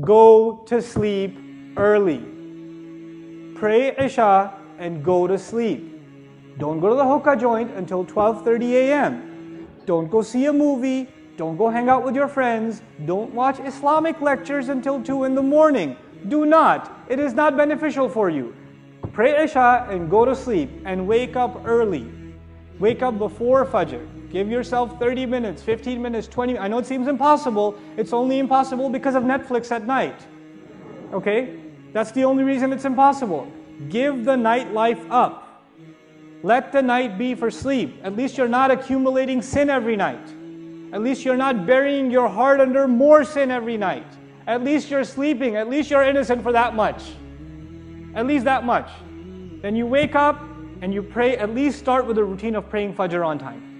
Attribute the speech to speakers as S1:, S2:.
S1: go to sleep early. Pray Isha and go to sleep. Don't go to the hookah joint until 12:30 a.m. Don't go see a movie. Don't go hang out with your friends. Don't watch Islamic lectures until 2 in the morning. Do not. It is not beneficial for you. Pray Isha and go to sleep and wake up early. Wake up before Fajr. Give yourself 30 minutes, 15 minutes, 20 I know it seems impossible. It's only impossible because of Netflix at night. Okay? That's the only reason it's impossible. Give the nightlife up. Let the night be for sleep. At least you're not accumulating sin every night. At least you're not burying your heart under more sin every night. At least you're sleeping. At least you're innocent for that much. At least that much. Then you wake up and you pray, at least start with a routine of praying Fajr on time.